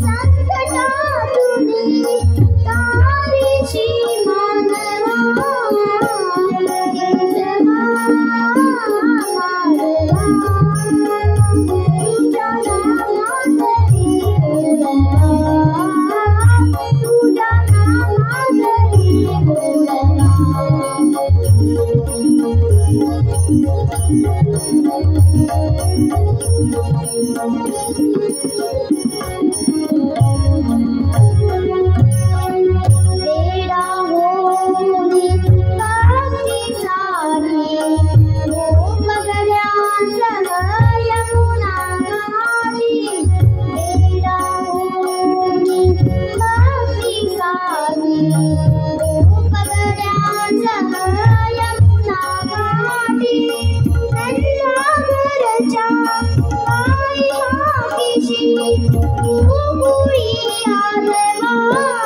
Sunday. Thank you. 思いやれば